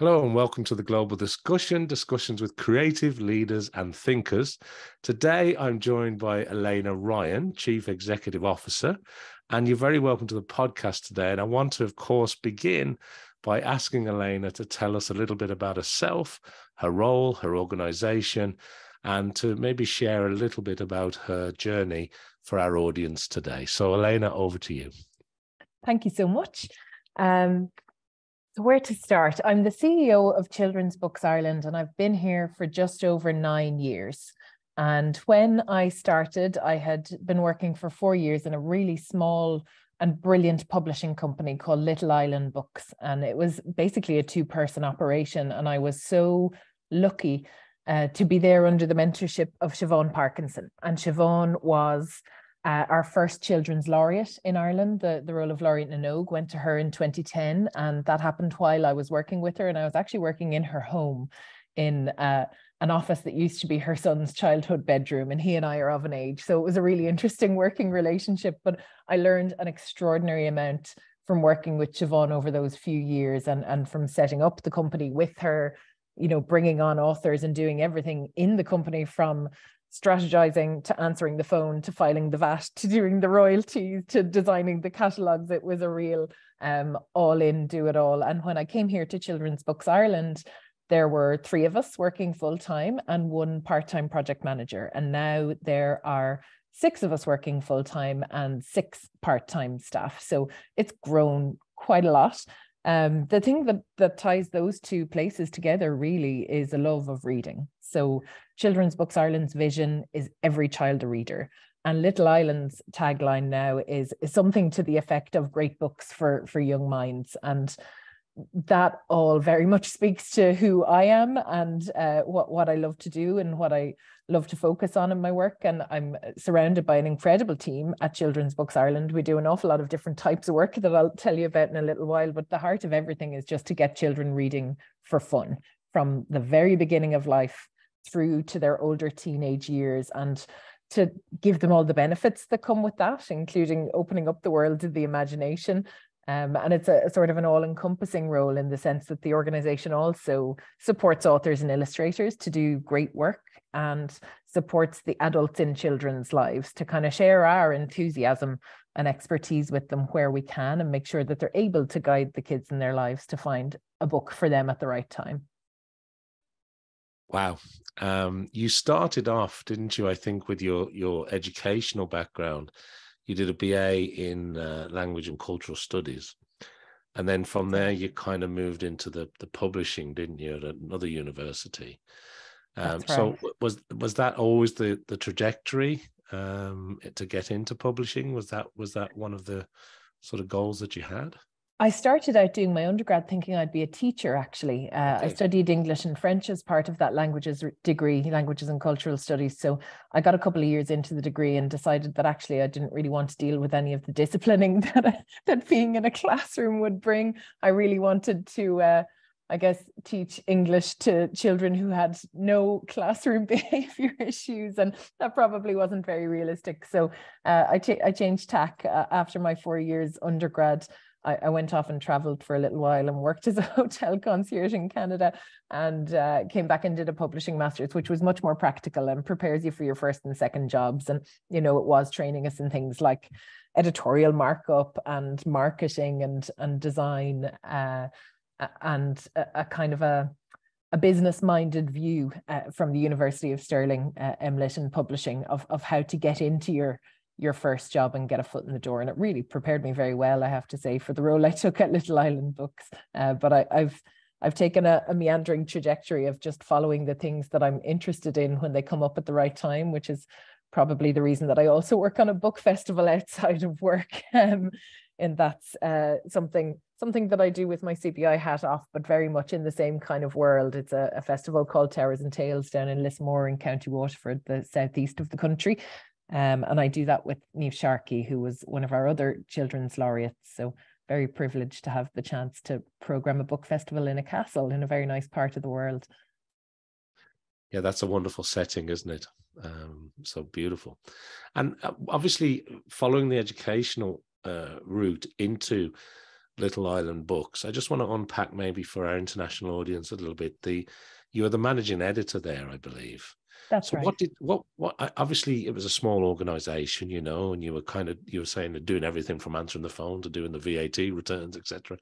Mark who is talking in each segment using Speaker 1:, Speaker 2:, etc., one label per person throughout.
Speaker 1: Hello and welcome to the Global Discussion, discussions with creative leaders and thinkers. Today I'm joined by Elaina Ryan, Chief Executive Officer, and you're very welcome to the podcast today. And I want to, of course, begin by asking Elaina to tell us a little bit about herself, her role, her organization, and to maybe share a little bit about her journey for our audience today. So, Elaina, over to you.
Speaker 2: Thank you so much. Um, so where to start? I'm the CEO of Children's Books Ireland, and I've been here for just over nine years. And when I started, I had been working for four years in a really small and brilliant publishing company called Little Island Books. And it was basically a two person operation. And I was so lucky uh, to be there under the mentorship of Siobhan Parkinson. And Siobhan was uh, our first children's laureate in Ireland, the, the role of Laureate na nÓg, went to her in 2010. And that happened while I was working with her. And I was actually working in her home in uh, an office that used to be her son's childhood bedroom. And he and I are of an age. So it was a really interesting working relationship. But I learned an extraordinary amount from working with Siobhan over those few years and, and from setting up the company with her, you know, bringing on authors and doing everything in the company from strategizing to answering the phone to filing the VAT to doing the royalties to designing the catalogs. It was a real um, all in, do it all. And when I came here to Children's Books Ireland, there were three of us working full time and one part time project manager. And now there are six of us working full time and six part time staff. So it's grown quite a lot. Um, the thing that, that ties those two places together really is a love of reading. So Children's Books Ireland's vision is every child a reader. And Little Island's tagline now is, is something to the effect of great books for, for young minds. And that all very much speaks to who I am and uh, what, what I love to do and what I love to focus on in my work. And I'm surrounded by an incredible team at Children's Books Ireland. We do an awful lot of different types of work that I'll tell you about in a little while. But the heart of everything is just to get children reading for fun from the very beginning of life through to their older teenage years and to give them all the benefits that come with that, including opening up the world to the imagination. Um, and it's a, a, sort of an all encompassing role in the sense that the organization also supports authors and illustrators to do great work and supports the adults in children's lives to kind of share our enthusiasm and expertise with them where we can and make sure that they're able to guide the kids in their lives to find a book for them at the right time.
Speaker 1: Wow. Um, you started off, didn't you? I think with your your educational background, you did a BA in uh, language and cultural studies, and then from there you kind of moved into the the publishing, didn't you, at another university? Um, right. So was was that always the the trajectory um, to get into publishing? Was that was that one of the sort of goals that you had?
Speaker 2: I started out doing my undergrad thinking I'd be a teacher, actually. Uh, okay. I studied English and French as part of that languages degree, languages and cultural studies. So I got a couple of years into the degree and decided that actually I didn't really want to deal with any of the disciplining that, that being in a classroom would bring. I really wanted to. Uh, I guess, teach English to children who had no classroom behavior issues. And that probably wasn't very realistic. So uh, I, ch- I changed tack uh, after my four years undergrad. I, I, went off and traveled for a little while and worked as a hotel concierge in Canada and uh, came back and did a publishing master's, which was much more practical and prepares you for your first and second jobs. And, you know, it was training us in things like editorial markup and marketing and, and design uh, and a, a, kind of a, a business minded view uh, from the University of Stirling, uh, MLitt and publishing of, of how to get into your your first job and get a foot in the door. And it really prepared me very well, I have to say, for the role I took at Little Island Books. Uh, but I, have I've taken a, a, meandering trajectory of just following the things that I'm interested in when they come up at the right time, which is probably the reason that I also work on a book festival outside of work. Um, and that's uh, something something that I do with my CBI hat off, but very much in the same kind of world. It's a, a festival called Towers and Tales down in Lismore in County Waterford, the southeast of the country. Um, and I do that with Niamh Sharkey, who was one of our other children's laureates. So very privileged to have the chance to program a book festival in a castle in a very nice part of the world.
Speaker 1: Yeah, that's a wonderful setting, isn't it? Um, so beautiful. And uh, obviously, following the educational uh, route into Little Island Books. I just want to unpack maybe for our international audience a little bit. The you are the managing editor there, I believe.
Speaker 2: That's
Speaker 1: so
Speaker 2: right.
Speaker 1: what did what what obviously it was a small organization, you know, and you were kind of you were saying that doing everything from answering the phone to doing the VAT returns, etc.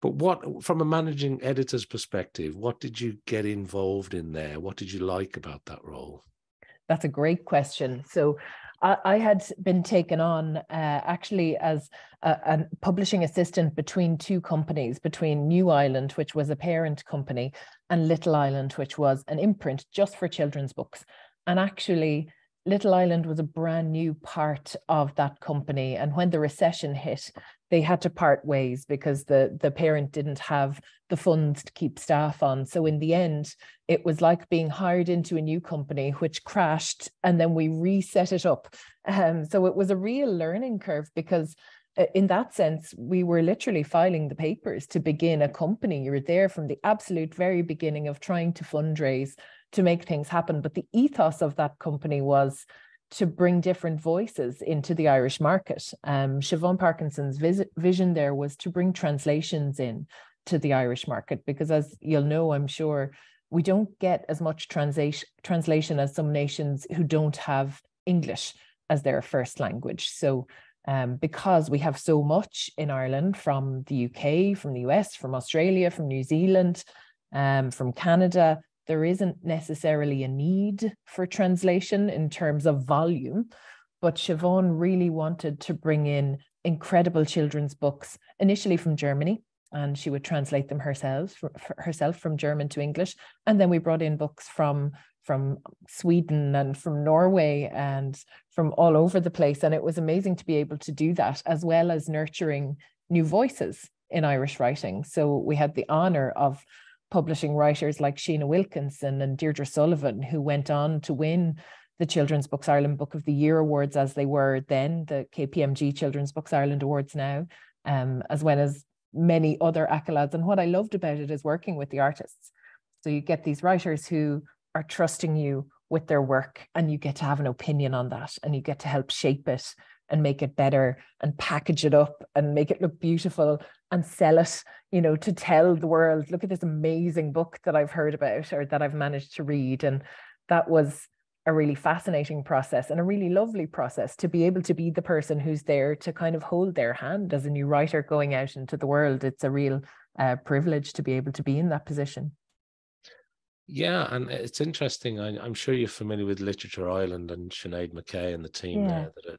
Speaker 1: But what from a managing editor's perspective, what did you get involved in there? What did you like about that role?
Speaker 2: That's a great question. So I, had been taken on uh, actually as a, a, publishing assistant between two companies, between New Island, which was a parent company, and Little Island, which was an imprint just for children's books. And actually, Little Island was a brand new part of that company. And when the recession hit, they had to part ways because the, the parent didn't have the funds to keep staff on. So in the end, it was like being hired into a new company, which crashed, and then we reset it up. Um, so it was a real learning curve because uh, in that sense, we were literally filing the papers to begin a company. You were there from the absolute very beginning of trying to fundraise to make things happen. But the ethos of that company was to bring different voices into the Irish market. Um, Siobhan Parkinson's vis- vision there was to bring translations in to the Irish market because, as you'll know, I'm sure we don't get as much translation translation as some nations who don't have English as their first language. So, um, because we have so much in Ireland from the UK, from the US, from Australia, from New Zealand, um, from Canada, there isn't necessarily a need for translation in terms of volume, but Siobhan really wanted to bring in incredible children's books, initially from Germany, and she would translate them herself, herself from German to English. And then we brought in books from from Sweden and from Norway and from all over the place. And it was amazing to be able to do that, as well as nurturing new voices in Irish writing. So we had the honor of publishing writers like Sheena Wilkinson and Deirdre Sullivan, who went on to win the Children's Books Ireland Book of the Year awards as they were then, the KPMG Children's Books Ireland Awards now, um, as well as many other accolades. And what I loved about it is working with the artists. So you get these writers who are trusting you with their work and you get to have an opinion on that and you get to help shape it and make it better and package it up and make it look beautiful and sell it, you know, to tell the world, look at this amazing book that I've heard about or that I've managed to read. And that was a really fascinating process and a really lovely process to be able to be the person who's there to kind of hold their hand as a new writer going out into the world. It's a real uh, privilege to be able to be in that position.
Speaker 1: Yeah, and it's interesting. I, am sure you're familiar with Literature Ireland and Sinéad Mac Aodha and the team yeah. there that are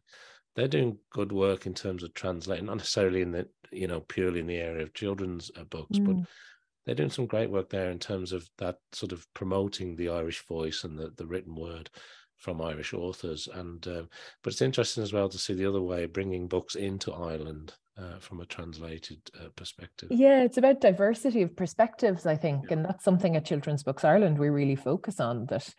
Speaker 1: they're doing good work in terms of translating, not necessarily in the you know purely in the area of children's uh, books, mm. but they're doing some great work there in terms of that sort of promoting the Irish voice and the, the written word from Irish authors. And uh, but it's interesting as well to see the other way, bringing books into Ireland uh, from a translated uh, perspective.
Speaker 2: Yeah, it's about diversity of perspectives, I think, yeah. and that's something at Children's Books Ireland we really focus on. That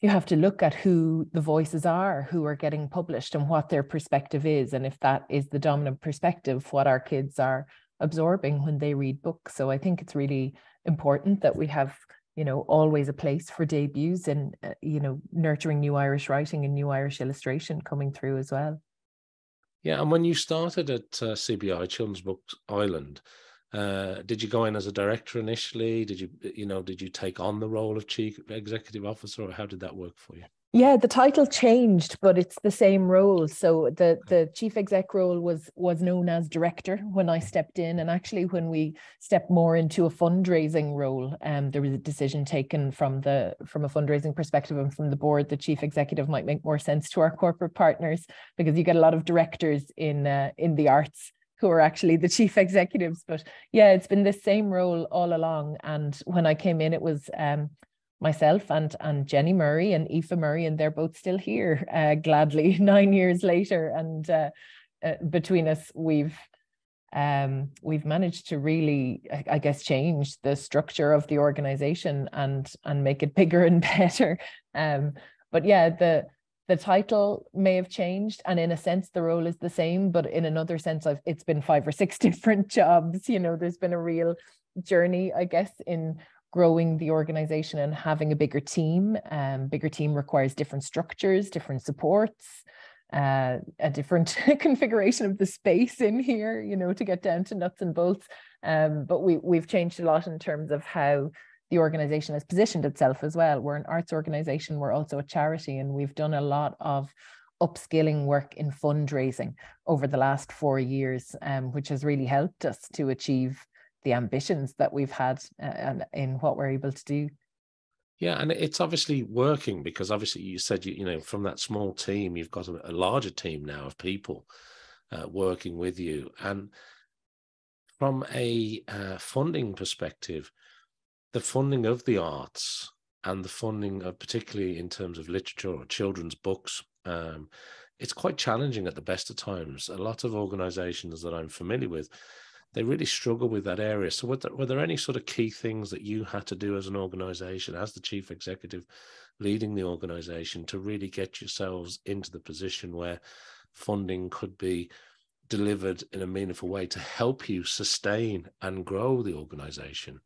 Speaker 2: you have to look at who the voices are who are getting published and what their perspective is and if that is the dominant perspective what our kids are absorbing when they read books. So i think it's really important that we have you know always a place for debuts and uh, you know nurturing new irish writing and new irish illustration coming through as well.
Speaker 1: Yeah and when you started at uh, cbi children's books ireland uh, did you go in as a director initially? Did you, you know, did you take on the role of chief executive officer, or how did that work for you?
Speaker 2: Yeah, the title changed, but it's the same role. So the the chief exec role was was known as director when I stepped in, and actually when we stepped more into a fundraising role, um, there was a decision taken from the from a fundraising perspective and from the board. The chief executive might make more sense to our corporate partners because you get a lot of directors in uh, in the arts who are actually the chief executives. But yeah, it's been the same role all along. And when I came in, it was um, myself and and Jenny Murray and Aoife Murray, and they're both still here, uh, gladly nine years later. And uh, uh, between us, we've um, we've managed to really, I guess, change the structure of the organization and and make it bigger and better. Um, but yeah, the the title may have changed and in a sense the role is the same but in another sense I've, it's been five or six different jobs you know there's been a real journey i guess in growing the organization and having a bigger team um, bigger team requires different structures different supports uh, a different configuration of the space in here, you know, to get down to nuts and bolts. Um, but we we've changed a lot in terms of how the organization has positioned itself as well. We're an arts organization, we're also a charity, and we've done a lot of upskilling work in fundraising over the last four years, um, which has really helped us to achieve the ambitions that we've had uh, in what we're able to do.
Speaker 1: Yeah, and it's obviously working because obviously you said you you know from that small team you've got a, a larger team now of people uh, working with you, and from a uh, funding perspective, the funding of the arts and the funding of particularly in terms of literature or children's books, um, it's quite challenging at the best of times. A lot of organisations that I'm familiar with they really struggle with that area. So, were there, were there any sort of key things that you had to do as an organization, as the chief executive leading the organization, to really get yourselves into the position where funding could be delivered in a meaningful way to help you sustain and grow the organization?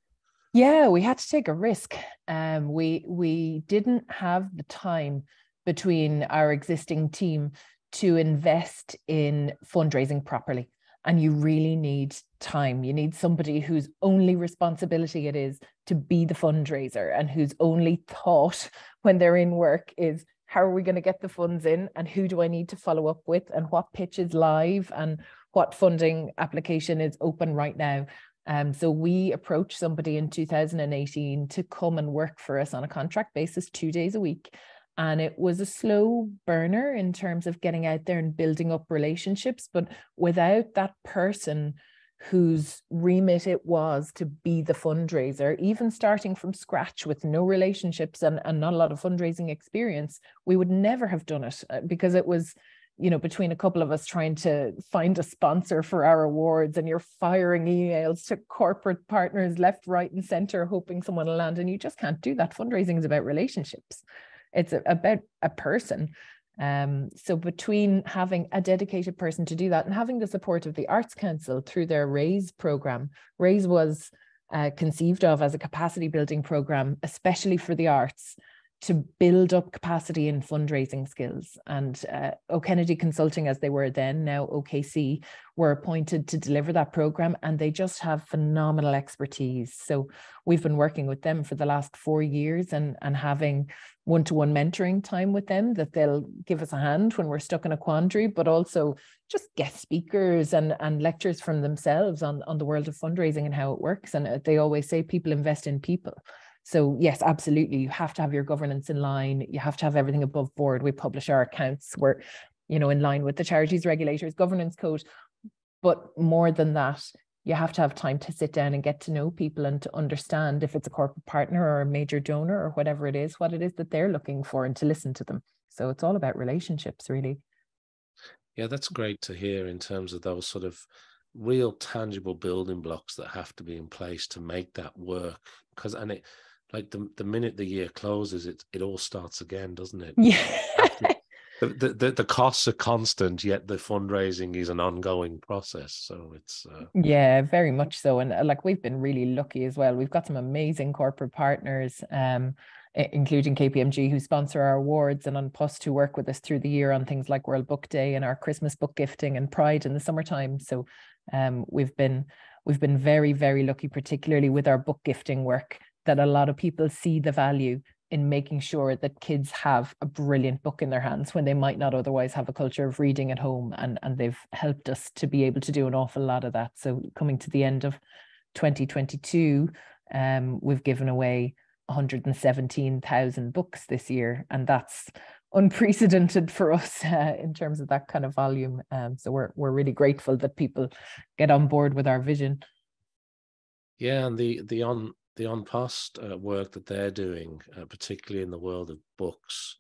Speaker 2: Yeah, we had to take a risk. Um, we we didn't have the time between our existing team to invest in fundraising properly and you really need time. You need somebody whose only responsibility it is to be the fundraiser and whose only thought when they're in work is how are we going to get the funds in and who do I need to follow up with and what pitch is live and what funding application is open right now. Um, so we approached somebody in 2018 to come and work for us on a contract basis two days a week. And it was a slow burner in terms of getting out there and building up relationships but without that person whose remit it was to be the fundraiser even starting from scratch with no relationships and, and not a lot of fundraising experience we would never have done it uh, because it was you know between a couple of us trying to find a sponsor for our awards and you're firing emails to corporate partners left right and center hoping someone will land and you just can't do that. Fundraising is about relationships. It's about a person. Um, so between having a dedicated person to do that and having the support of the Arts Council through their RAISE program, RAISE was uh, conceived of as a capacity building program, especially for the arts, to build up capacity in fundraising skills. And uh, O'Kennedy Consulting, as they were then, now OKC, were appointed to deliver that program, and they just have phenomenal expertise. So we've been working with them for the last four years and, and having one to one mentoring time with them that they'll give us a hand when we're stuck in a quandary, but also just guest speakers and, and lectures from themselves on, on the world of fundraising and how it works. And uh, they always say people invest in people. So yes, absolutely. You have to have your governance in line. You have to have everything above board. We publish our accounts. We're, you know, in line with the charities regulators governance code. But more than that, you have to have time to sit down and get to know people and to understand if it's a corporate partner or a major donor or whatever it is, what it is that they're looking for and to listen to them. So it's all about relationships, really.
Speaker 1: Yeah, that's great to hear in terms of those sort of real tangible building blocks that have to be in place to make that work. Because and it like the the minute the year closes, it it all starts again, doesn't it?
Speaker 2: Yeah.
Speaker 1: the, the, the costs are constant, yet the fundraising is an ongoing process. So it's uh...
Speaker 2: yeah, very much so. And uh, like we've been really lucky as well. We've got some amazing corporate partners. Um, including KPMG, who sponsor our awards, and An Post, who work with us through the year on things like World Book Day and our Christmas book gifting and Pride in the summertime. So um, we've been we've been very very lucky, particularly with our book gifting work, that a lot of people see the value in making sure that kids have a brilliant book in their hands when they might not otherwise have a culture of reading at home and and they've helped us to be able to do an awful lot of that. So coming to the end of 2022 um, we've given away 117,000 books this year and that's unprecedented for us uh, in terms of that kind of volume. Um, so we're we're really grateful that people get on board with our vision.
Speaker 1: Yeah and the the on the An Post uh, work that they're doing, uh, particularly in the world of books,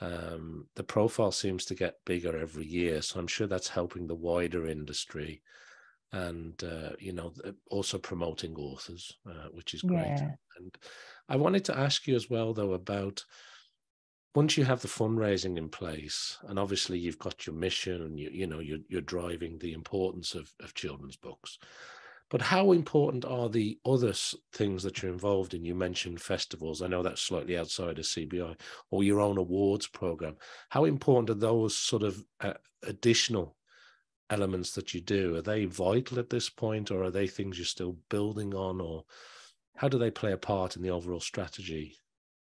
Speaker 1: um, the profile seems to get bigger every year. So I'm sure that's helping the wider industry, and uh, you know, also promoting authors, uh, which is great. Yeah. And I wanted to ask you as well, though, about once you have the fundraising in place, and obviously you've got your mission, and you you know you're you're driving the importance of of children's books But how important are the other things that you're involved in? You mentioned festivals. I know that's slightly outside of CBI or your own awards program. How important are those sort of uh, additional elements that you do? Are they vital at this point, or are they things you're still building on, or how do they play a part in the overall strategy?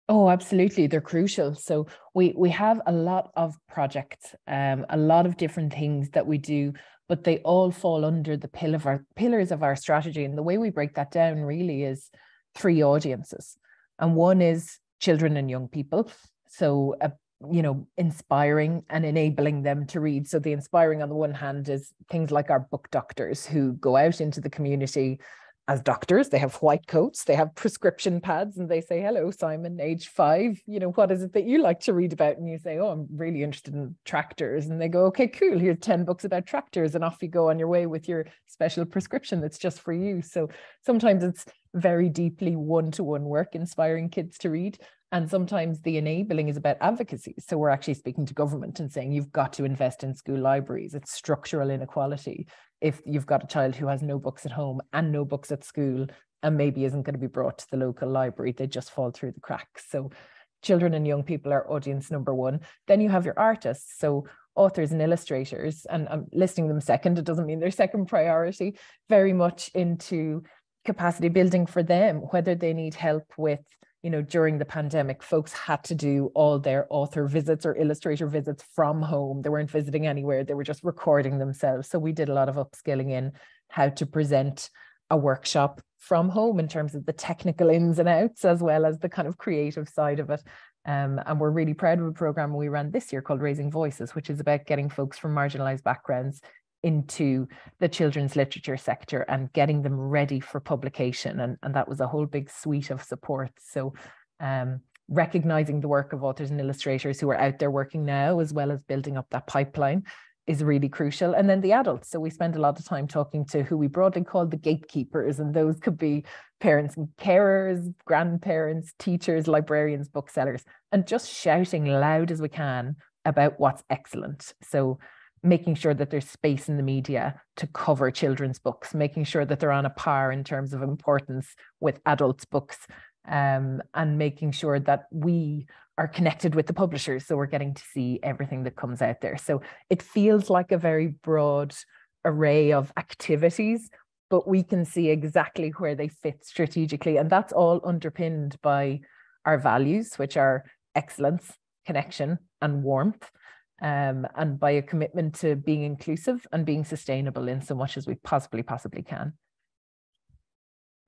Speaker 2: Oh, absolutely. They're crucial. So we we have a lot of projects, um, a lot of different things that we do but they all fall under the pillar of our pillars of our strategy. And the way we break that down really is three audiences. And one is children and young people. So, uh, you know, inspiring and enabling them to read. So, the inspiring on the one hand is things like our book doctors who go out into the community as doctors they have white coats they have prescription pads and they say hello simon age five you know what is it that you like to read about? And you say oh i'm really interested in tractors. And they go okay cool here's 10 books about tractors and off you go on your way with your special prescription that's just for you. So sometimes it's very deeply one-to-one work inspiring kids to read and sometimes the enabling is about advocacy. So we're actually speaking to government and saying you've got to invest in school libraries. It's structural inequality if you've got a child who has no books at home and no books at school and maybe isn't going to be brought to the local library, they just fall through the cracks. So children and young people are audience number one. Then you have your artists. So authors and illustrators, and I'm listing them second, it doesn't mean they're second priority, very much into capacity building for them, whether they need help with you know, during the pandemic, folks had to do all their author visits or illustrator visits from home. They weren't visiting anywhere, they were just recording themselves. So we did a lot of upskilling in how to present a workshop from home in terms of the technical ins and outs, as well as the kind of creative side of it. Um, and we're really proud of a program we ran this year called Raising Voices, which is about getting folks from marginalized backgrounds into the children's literature sector and getting them ready for publication. And, and that was a whole big suite of support. So um, recognizing the work of authors and illustrators who are out there working now, as well as building up that pipeline is really crucial. And then the adults. So we spend a lot of time talking to who we broadly call the gatekeepers, and those could be parents and carers, grandparents, teachers, librarians, booksellers, and just shouting loud as we can about what's excellent. So making sure that there's space in the media to cover children's books, making sure that they're on a par in terms of importance with adults' books, um, and making sure that we are connected with the publishers. So we're getting to see everything that comes out there. So it feels like a very broad array of activities, but we can see exactly where they fit strategically. And that's all underpinned by our values, which are excellence, connection, and warmth um, and by a commitment to being inclusive and being sustainable in so much as we possibly possibly can.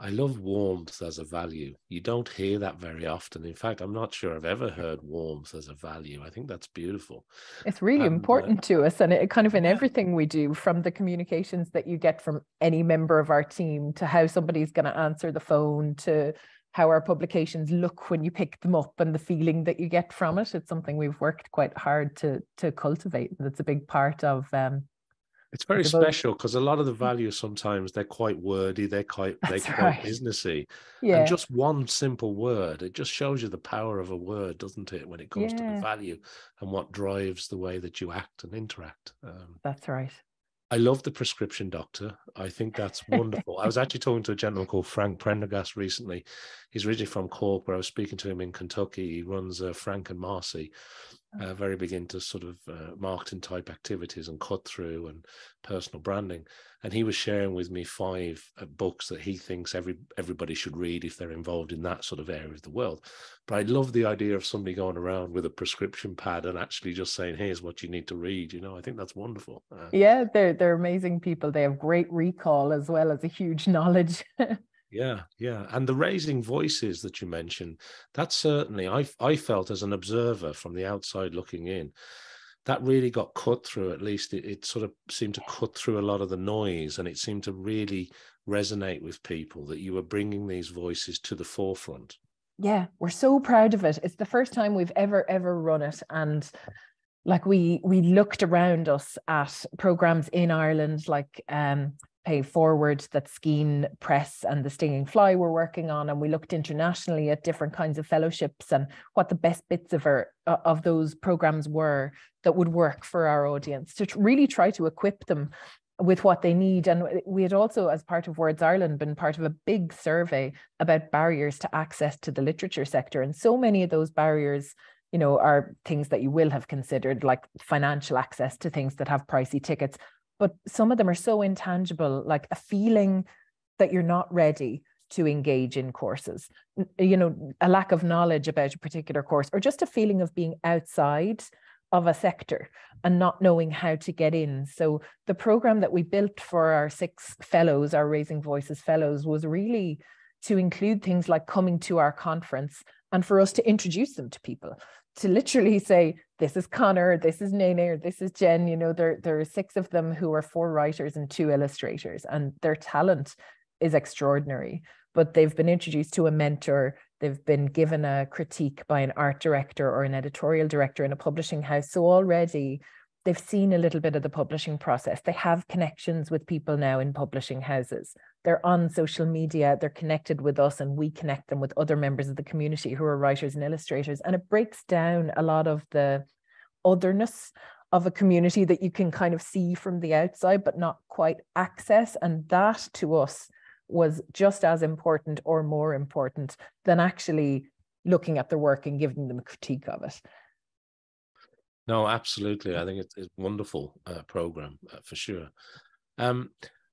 Speaker 1: I love warmth as a value. You don't hear that very often. In fact, I'm not sure I've ever heard warmth as a value. I think that's beautiful.
Speaker 2: It's really and, uh, important uh, to us, and it kind of in everything we do, from the communications that you get from any member of our team to how somebody's going to answer the phone to how our publications look when you pick them up and the feeling that you get from it. It's something we've worked quite hard to to cultivate, and it's a big part of. Um,
Speaker 1: it's very special because a lot of the mm. values sometimes they're quite wordy, they're quite they're quite right. businessy. Yeah. And just one simple word, it just shows you the power of a word, doesn't it, when it comes yeah. to the value and what drives the way that you act and interact.
Speaker 2: Um, That's right.
Speaker 1: I love the prescription doctor. I think that's wonderful. I was actually talking to a gentleman called Frank Prendergast recently. He's originally from Cork, where I was speaking to him in Kentucky. He runs uh, Frank and Marci, uh, very big into sort of uh, marketing type activities and cut through and personal branding. And he was sharing with me five uh, books that he thinks every everybody should read if they're involved in that sort of area of the world. But I love the idea of somebody going around with a prescription pad and actually just saying, "Here's what you need to read." You know, I think that's wonderful.
Speaker 2: Uh, yeah, they're they're amazing people. They have great recall as well as a huge knowledge.
Speaker 1: Yeah, yeah, and the raising voices that you mentioned, that certainly I I felt as an observer from the outside looking in, that really got cut through. At least it, it sort of seemed to cut through a lot of the noise, and it seemed to really resonate with people that you were bringing these voices to the forefront.
Speaker 2: Yeah, we're so proud of it. It's the first time we've ever ever run it, and like we we looked around us at programs in Ireland, like um, Pay Forward that Skein Press and the Stinging Fly were working on, and we looked internationally at different kinds of fellowships and what the best bits of our, uh, of those programs were that would work for our audience to really try to equip them with what they need. And we had also, as part of Words Ireland, been part of a big survey about barriers to access to the literature sector. And so many of those barriers, you know, are things that you will have considered, like financial access to things that have pricey tickets. But some of them are so intangible, like a feeling that you're not ready to engage in courses, you know, a lack of knowledge about a particular course, or just a feeling of being outside of a sector and not knowing how to get in. So the program that we built for our six fellows, our Raising Voices fellows, was really to include things like coming to our conference and for us to introduce them to people to literally say this is connor this is nene or this is jen you know there, there are six of them who are four writers and two illustrators and their talent is extraordinary. But they've been introduced to a mentor they've been given a critique by an art director or an editorial director in a publishing house. So already they've seen a little bit of the publishing process. They have connections with people now in publishing houses they're on social media they're connected with us and we connect them with other members of the community who are writers and illustrators and it breaks down a lot of the otherness of a community that you can kind of see from the outside but not quite access and that to us was just as important or more important than actually looking at their work and giving them a critique of it.
Speaker 1: No, absolutely. I think it's, a wonderful uh, program uh, for sure. Um,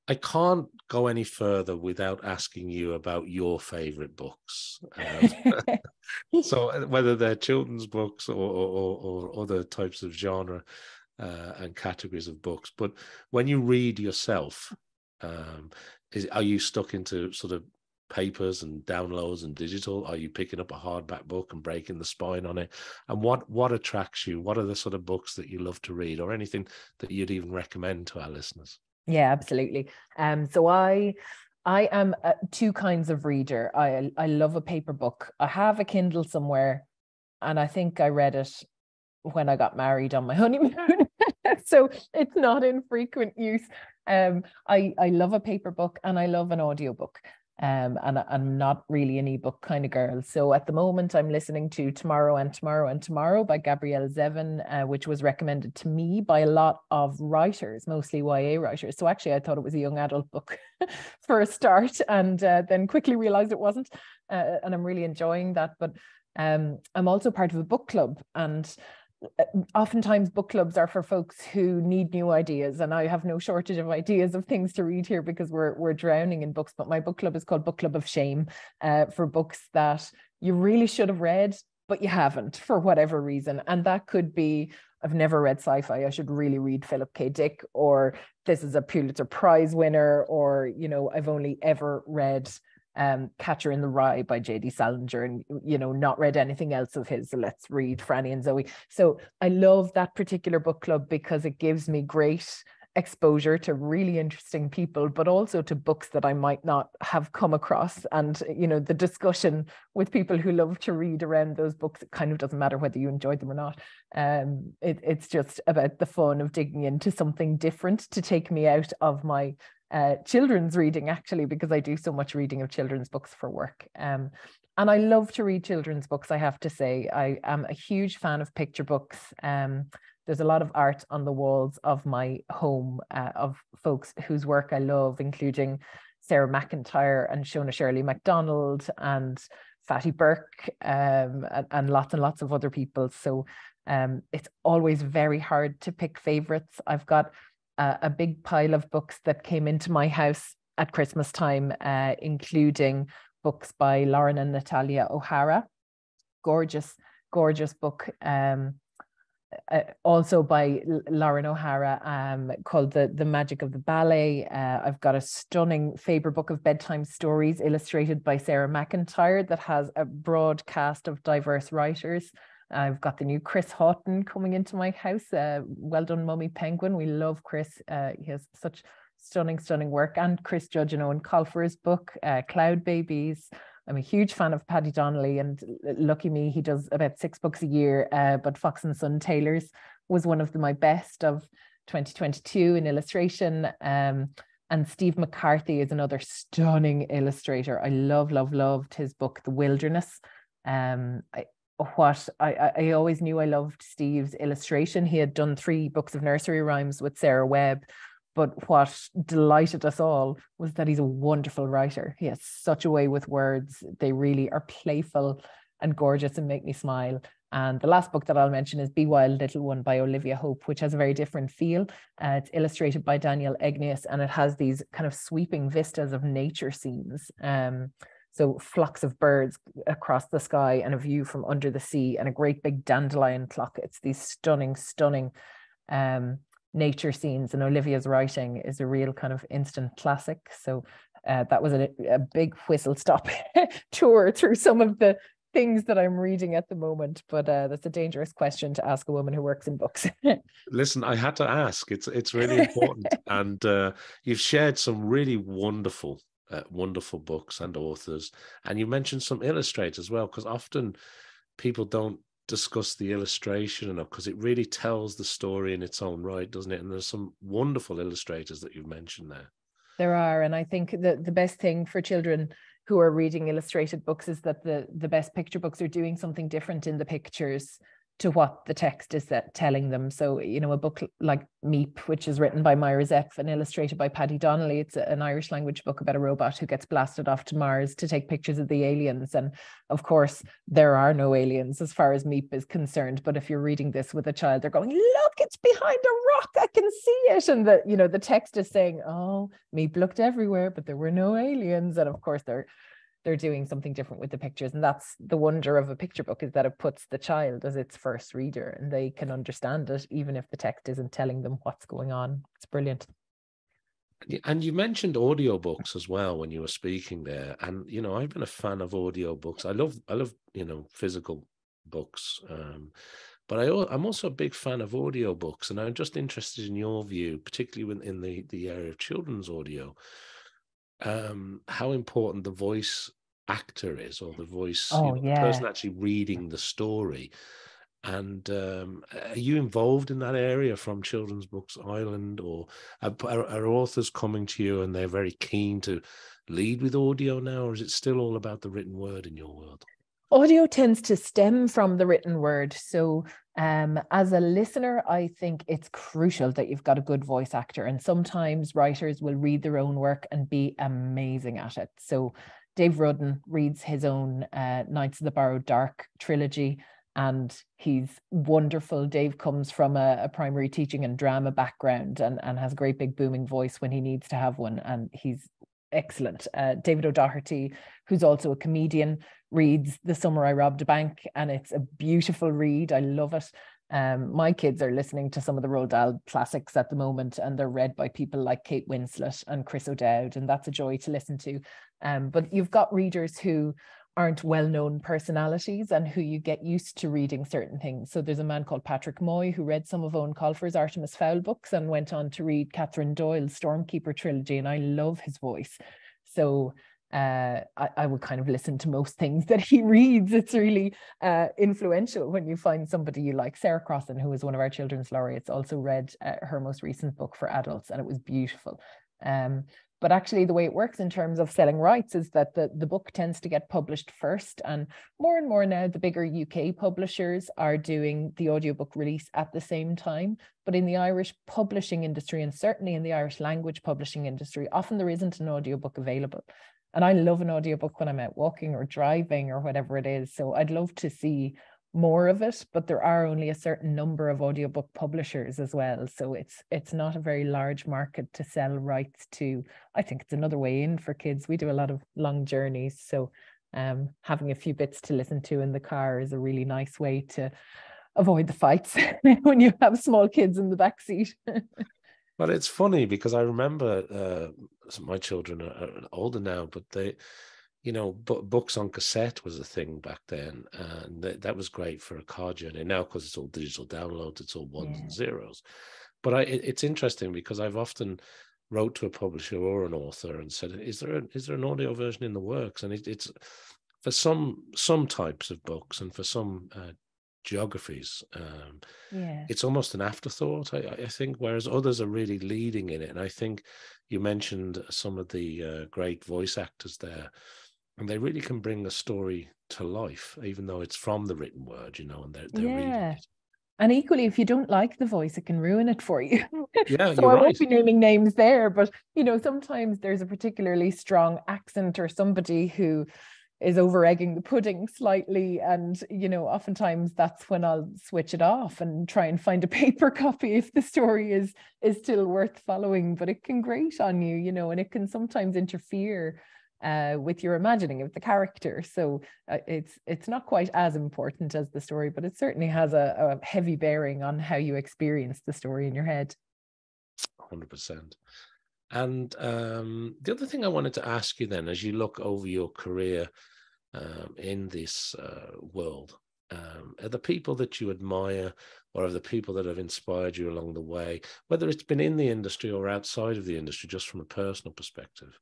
Speaker 1: I can't go any further without asking you about your favorite books. Um, so uh, whether they're children's books or, or, or other types of genre uh, and categories of books, but when you read yourself, um, is are you stuck into sort of papers and downloads and digital? Are you picking up a hardback book and breaking the spine on it? And what what attracts you? What are the sort of books that you love to read, or anything that you'd even recommend to our listeners?
Speaker 2: Yeah, absolutely. Um, so I I am a, two kinds of reader. I I love a paper book. I have a Kindle somewhere, and I think I read it when I got married on my honeymoon. so it's not in frequent use. Um, I, I love a paper book and I love an audiobook. Um, and I'm not really an ebook kind of girl. So at the moment, I'm listening to Tomorrow and Tomorrow and Tomorrow by Gabrielle Zevin, uh, which was recommended to me by a lot of writers, mostly YA writers. So actually, I thought it was a young adult book for a start, and uh, then quickly realized it wasn't. Uh, and I'm really enjoying that. But um, I'm also part of a book club, and oftentimes book clubs are for folks who need new ideas and i have no shortage of ideas of things to read here because we're we're drowning in books but my book club is called book club of shame uh, for books that you really should have read but you haven't for whatever reason and that could be I've never read sci-fi. I should really read Philip K. Dick, or this is a Pulitzer Prize winner, or you know, I've only ever read um, Catcher in the Rye by J.D. Salinger and, you know, not read anything else of his. So let's read Franny and Zooey. So I love that particular book club because it gives me great exposure to really interesting people, but also to books that I might not have come across. And, you know, the discussion with people who love to read around those books, it kind of doesn't matter whether you enjoyed them or not. Um, it, it's just about the fun of digging into something different to take me out of my uh, children's reading actually because I do so much reading of children's books for work. Um, and I love to read children's books. I have to say, I am a huge fan of picture books. Um, there's a lot of art on the walls of my home uh, of folks whose work I love, including Sarah McIntyre and Shona Shirley MacDonald and Fatti Burke um, and, and, lots and lots of other people. So um, it's always very hard to pick favorites. I've got uh, a big pile of books that came into my house at Christmas time, uh, including books by Lauren and Natalia O'Hara. Gorgeous, gorgeous book. Um, uh, also by Lauren O'Hara um, called the the Magic of the Ballet. Uh, I've got a stunning Faber book of bedtime stories illustrated by Sarah McIntyre that has a broad cast of diverse writers. I've got the new Chris Haughton coming into my house. Uh, well done, Mummy Penguin. We love Chris. Uh, he has such stunning, stunning work. And Chris Judge and Eoin Colfer's book, uh, Cloud Babies. I'm a huge fan of Paddy Donnelly, and lucky me, he does about six books a year. Uh, but Fox and Son Tailors was one of the, my best of 2022 in illustration. Um, and Steve McCarthy is another stunning illustrator. I love, love, loved his book, The Wilderness. Um, I, what I, I always knew I loved Steve's illustration. He had done three books of nursery rhymes with Sarah Webb, But what delighted us all was that he's a wonderful writer. He has such a way with words. They really are playful and gorgeous and make me smile. And the last book that I'll mention is Be Wild Little One by Olivia Hope, which has a very different feel. Uh, it's illustrated by Daniel Egnéus and it has these kind of sweeping vistas of nature scenes. Um, so flocks of birds across the sky and a view from under the sea and a great big dandelion clock. It's these stunning, stunning um, nature scenes. And Olivia's writing is a real kind of instant classic. So uh, that was a, a big whistle stop tour through some of the things that I'm reading at the moment, but uh, that's a dangerous question to ask a woman who works in books.
Speaker 1: Listen, I had to ask. It's it's really important, and uh, you've shared some really wonderful, uh, wonderful books and authors, and you mentioned some illustrators as well, because often people don't discuss the illustration enough because it really tells the story in its own right, doesn't it? And there's some wonderful illustrators that you've mentioned there.
Speaker 2: There are, and I think that the best thing for children who are reading illustrated books is that the the best picture books are doing something different in the pictures to what the text is that telling them. So, you know, a book like Meep, which is written by Máire Zepf and illustrated by Paddy Donnelly, it's an Irish language book about a robot who gets blasted off to Mars to take pictures of the aliens. And of course, there are no aliens as far as Meep is concerned. But if you're reading this with a child, they're going, look, it's behind a rock. I can see it. And the, you know, the text is saying, oh, Meep looked everywhere, but there were no aliens. And of course, they're they're doing something different with the pictures and that's the wonder of a picture book is that it puts the child as its first reader and they can understand it even if the text isn't telling them what's going on. It's brilliant.
Speaker 1: And you mentioned audiobooks as well when you were speaking there and you know i've been a fan of audiobooks. I love i love you know physical books um, but I, i'm also a big fan of audiobooks and i'm just interested in your view particularly in the the area of children's audio. Um, how important the voice actor is or the voice
Speaker 2: oh,
Speaker 1: you know,
Speaker 2: yeah.
Speaker 1: the person actually reading the story. And um, are you involved in that area from children's books ireland or are, are, authors coming to you and they're very keen to lead with audio now or is it still all about the written word in your world?
Speaker 2: Audio tends to stem from the written word. So um, as a listener i think it's crucial that you've got a good voice actor and sometimes writers will read their own work and be amazing at it. So Dave Rudden reads his own uh, Knights of the Borrowed Dark trilogy, and he's wonderful. Dave comes from a, a, primary teaching and drama background and, and has a great big booming voice when he needs to have one, and he's excellent. Uh, David O'Doherty, who's also a comedian, reads The Summer I Robbed a Bank, and it's a beautiful read. I love it. Um, my kids are listening to some of the Roald Dahl classics at the moment, and they're read by people like Kate Winslet and Chris O'Dowd, and that's a joy to listen to. Um, but you've got readers who aren't well-known personalities and who you get used to reading certain things. So there's a man called Patrick Moy who read some of Eoin Colfer's Artemis Fowl books and went on to read Catherine Doyle's Stormkeeper trilogy, and I love his voice. So uh, I, I, would kind of listen to most things that he reads. It's really uh, influential when you find somebody you like. Sarah Crossan, who is one of our children's laureates, also read uh, her most recent book for adults, and it was beautiful. Um, but actually, the way it works in terms of selling rights is that the, the book tends to get published first. And more and more now, the bigger UK publishers are doing the audiobook release at the same time. But in the Irish publishing industry, and certainly in the Irish language publishing industry, often there isn't an audiobook available. And I love an audiobook when I'm out walking or driving or whatever it is. So I'd love to see more of it, but there are only a certain number of audiobook publishers as well. So it's it's not a very large market to sell rights to. I think it's another way in for kids. We do a lot of long journeys. So um, having a few bits to listen to in the car is a really nice way to avoid the fights when you have small kids in the back seat.
Speaker 1: Well, it's funny because I remember uh, my children are older now, but they, you know, books on cassette was a thing back then, and th- that was great for a car journey. Now, because it's all digital downloads, it's all ones yeah. and zeros. But I, it, it's interesting because I've often wrote to a publisher or an author and said, "Is there a, is there an audio version in the works?" And it, it's for some some types of books and for some uh, geographies. Um,
Speaker 2: yeah.
Speaker 1: It's almost an afterthought, I, I, think, whereas others are really leading in it. And I think you mentioned some of the uh, great voice actors there, and they really can bring a story to life, even though it's from the written word, you know, and they're, they're
Speaker 2: yeah.
Speaker 1: reading it.
Speaker 2: and equally, if you don't like the voice, it can ruin it for you.
Speaker 1: Yeah,
Speaker 2: so I
Speaker 1: right.
Speaker 2: won't be naming names there, but you know, sometimes there's a particularly strong accent or somebody who is over egging the pudding slightly. And, you know, oftentimes that's when I'll switch it off and try and find a paper copy if the story is is still worth following. But it can grate on you, you know, and it can sometimes interfere uh, with your imagining of the character. So uh, it's it's not quite as important as the story, but it certainly has a, a heavy bearing on how you experience the story in your head.
Speaker 1: Hundred percent. And um, the other thing I wanted to ask you then, as you look over your career um, in this uh, world, um, are the people that you admire or are the people that have inspired you along the way, whether it's been in the industry or outside of the industry, just from a personal perspective?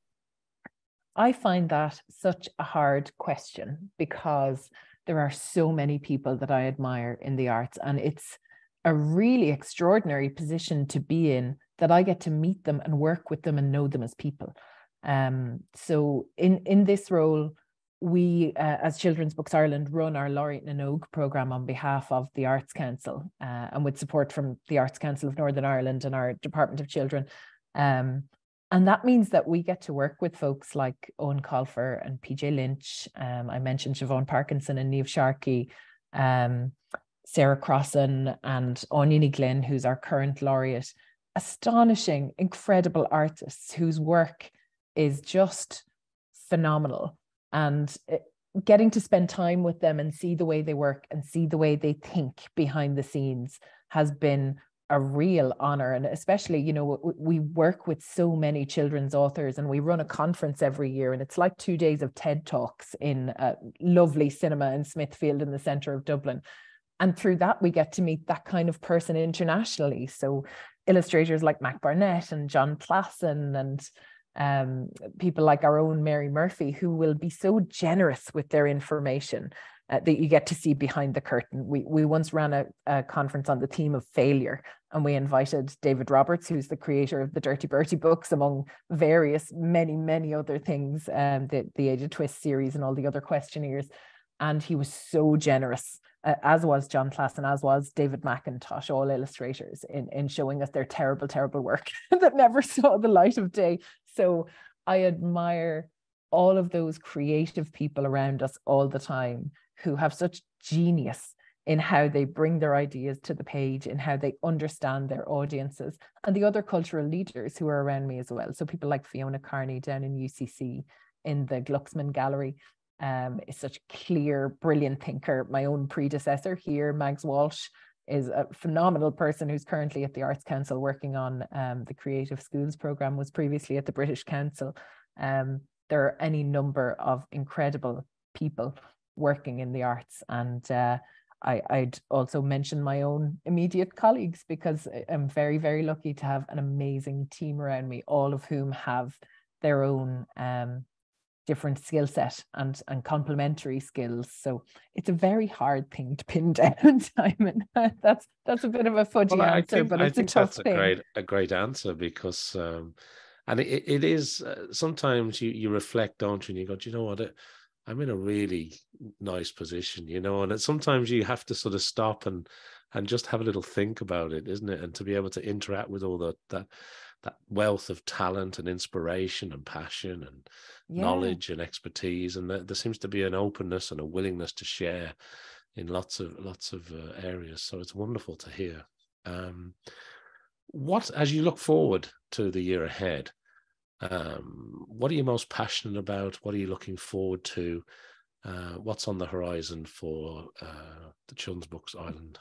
Speaker 2: I find that such a hard question because there are so many people that I admire in the arts, and it's a really extraordinary position to be in that I get to meet them and work with them and know them as people. Um, so in in this role, we uh, as Children's Books Ireland run our Laureate na nÓg program on behalf of the Arts Council uh, and with support from the Arts Council of Northern Ireland and our Department of Children. Um, and that means that we get to work with folks like Eoin Colfer and PJ Lynch. Um, I mentioned Siobhán Parkinson and Niamh Sharkey, um, Sarah Crossan and Ní Ghlinn, who's our current laureate. Astonishing, incredible artists whose work is just phenomenal. And eh, getting to spend time with them and see the way they work and see the way they think behind the scenes has been a real honor and especially you know we work with so many children's authors and we run a conference every year and it's like two days of ted talks in a lovely cinema in smithfield in the center of dublin and through that we get to meet that kind of person internationally so illustrators like mac barnett and Jon Klassen and um, people like our own mary murphy who will be so generous with their information uh, that you get to see behind the curtain. We we once ran a, a, conference on the theme of failure, and we invited David Roberts, who's the creator of the Dirty Bertie books, among various many many other things, um, the the Ada Twist series and all the other Questioneers, and he was so generous. As was Jon Klassen, as was David Mackintosh, all illustrators, in, in showing us their terrible, terrible work that never saw the light of day. So I admire all of those creative people around us all the time who have such genius in how they bring their ideas to the page and how they understand their audiences and the other cultural leaders who are around me as well so people like fiona Kearney down in ucc in the glucksman gallery um, is such a clear brilliant thinker my own predecessor here mags walsh is a phenomenal person who's currently at the arts council working on um, the creative schools program was previously at the british council um, there are any number of incredible people working in the arts. And uh, I, would also mention my own immediate colleagues because I'm very, very lucky to have an amazing team around me, all of whom have their own um, different skill set and and complementary skills. So it's a very hard thing to pin down, Simon. that's that's a bit of a fudgy well, answer, think, but it's a tough
Speaker 1: that's
Speaker 2: thing.
Speaker 1: A great, a great answer because, um, and it, it is uh, sometimes you you reflect, don't you? And you go, do you know what? It, I'm in a really nice position, you know, and it, sometimes you have to sort of stop and and just have a little think about it, isn't it? And to be able to interact with all the that that wealth of talent and inspiration and passion and yeah. knowledge and expertise, and there, there, seems to be an openness and a willingness to share in lots of lots of uh, areas. So it's wonderful to hear. Um, what as you look forward to the year ahead, um, what are you most passionate about? What are you looking forward to? Uh, what's on the horizon for uh, the Children's Books Ireland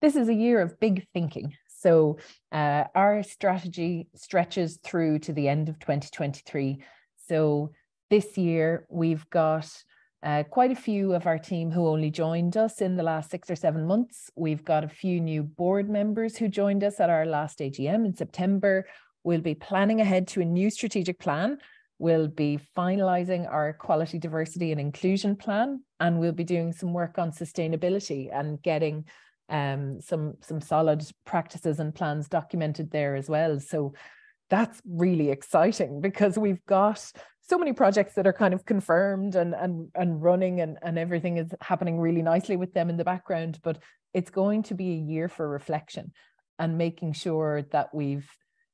Speaker 2: This is a year of big thinking. So, uh, our strategy stretches through to the end of 2023. So, this year we've got uh, quite a few of our team who only joined us in the last six or seven months. We've got a few new board members who joined us at our last AGM in September. We'll be planning ahead to a new strategic plan. We'll be finalizing our quality, diversity, and inclusion plan, and we'll be doing some work on sustainability and getting um, some some solid practices and plans documented there as well. So that's really exciting because we've got so many projects that are kind of confirmed and and and running and and everything is happening really nicely with them in the background but it's going to be a year for reflection and making sure that we've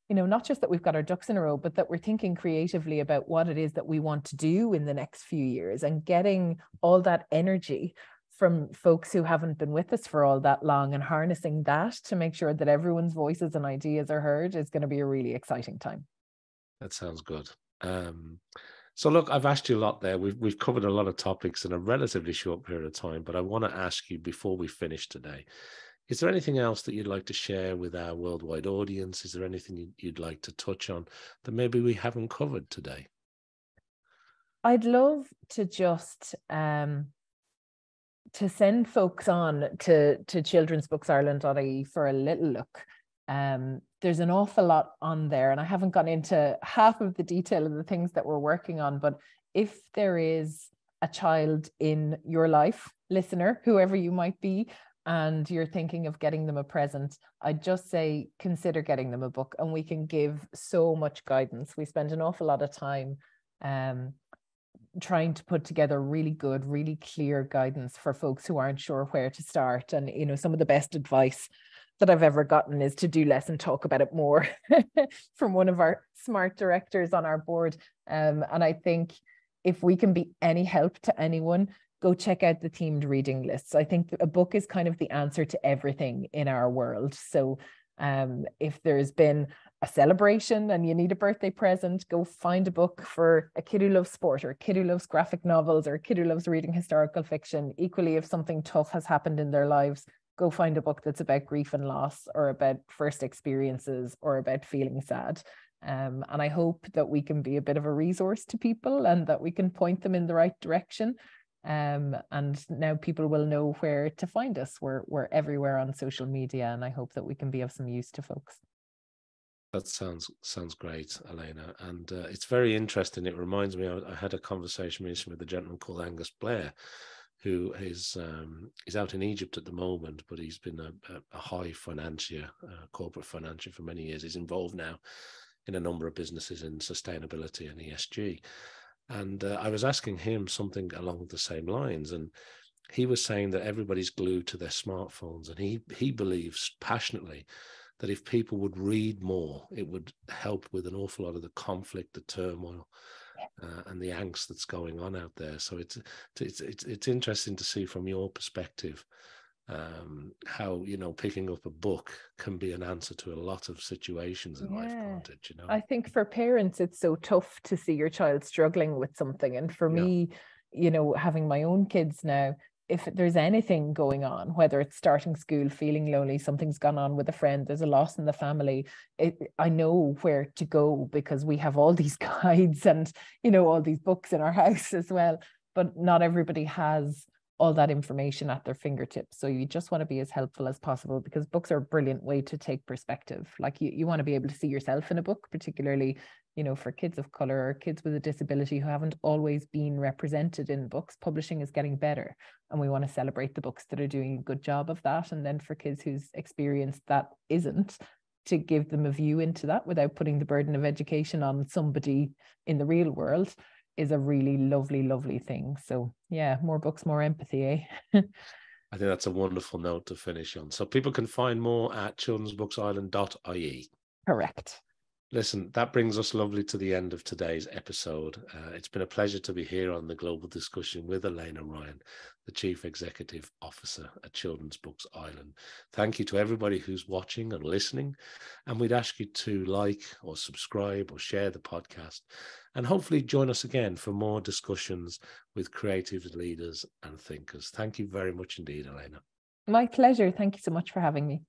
Speaker 2: you know not just that we've got our ducks in a row but that we're thinking creatively about what it is that we want to do in the next few years and getting all that energy from folks who haven't been with us for all that long and harnessing that to make sure that everyone's voices and ideas are heard is going to be a really exciting time
Speaker 1: that sounds good um, so look, I've asked you a lot there. We've we've covered a lot of topics in a relatively short period of time, but I want to ask you before we finish today. Is there anything else that you'd like to share with our worldwide audience? Is there anything you'd like to touch on that maybe we haven't covered today?
Speaker 2: I'd love to just um, to send folks on to to Children's Books Ireland.ie for a little look um, there's an awful lot on there, and I haven't gone into half of the detail of the things that we're working on. But if there is a child in your life, listener, whoever you might be, and you're thinking of getting them a present, I'd just say consider getting them a book, and we can give so much guidance. We spend an awful lot of time um, trying to put together really good, really clear guidance for folks who aren't sure where to start. And you know, some of the best advice that I've ever gotten is to do less and talk about it more from one of our smart directors on our board. Um, and I think if we can be any help to anyone, go check out the themed reading lists. I think a book is kind of the answer to everything in our world. So um, if there's been a celebration and you need a birthday present, go find a book for a kid who loves sport or a kid who loves graphic novels or a kid who loves reading historical fiction. Equally, if something tough has happened in their lives, go find a book that's about grief and loss or about first experiences or about feeling sad. Um, and I hope that we can be a bit of a resource to people and that we can point them in the right direction. Um, and now people will know where to find us. We're, we're everywhere on social media, and I hope that we can be of some use to folks.
Speaker 1: That sounds sounds great, Elaina, and uh, it's very interesting. It reminds me, I, I had a conversation recently with a gentleman called Angus Blair, who is um, is out in Egypt at the moment, but he's been a, a high financier, uh, corporate financier for many years. He's involved now in a number of businesses in sustainability and ESG. And uh, I was asking him something along the same lines, and he was saying that everybody's glued to their smartphones, and he he believes passionately that if people would read more, it would help with an awful lot of the conflict, the turmoil, uh, and the angst that's going on out there. So it's it's it's it's interesting to see from your perspective um, how you know picking up a book can be an answer to a lot of situations in yeah. life, can't it? You know,
Speaker 2: I think for parents it's so tough to see your child struggling with something, and for yeah. me, you know, having my own kids now, if there's anything going on, whether it's starting school, feeling lonely, something's gone on with a friend, there's a loss in the family, it, I know where to go because we have all these guides and, you know, all these books in our house as well. But not everybody has all that information at their fingertips. So you just want to be as helpful as possible because books are a brilliant way to take perspective. Like you, you want to be able to see yourself in a book, particularly, you know, for kids of color or kids with a disability who haven't always been represented in books. Publishing is getting better. And we want to celebrate the books that are doing a good job of that. And then for kids whose experience that isn't, to give them a view into that without putting the burden of education on somebody in the real world is a really lovely, lovely thing. So yeah, more books, more empathy, eh?
Speaker 1: I think that's a wonderful note to finish on. So people can find more at children'sbooksireland.ie.
Speaker 2: Correct.
Speaker 1: Listen, that brings us lovely to the end of today's episode. Uh, it's been a pleasure to be here on the global discussion with Elaina Ryan, the Chief Executive Officer at Children's Books Ireland. Thank you to everybody who's watching and listening. And we'd ask you to like or subscribe or share the podcast and hopefully join us again for more discussions with creative leaders and thinkers. Thank you very much indeed, Elena.
Speaker 2: My pleasure. Thank you so much for having me.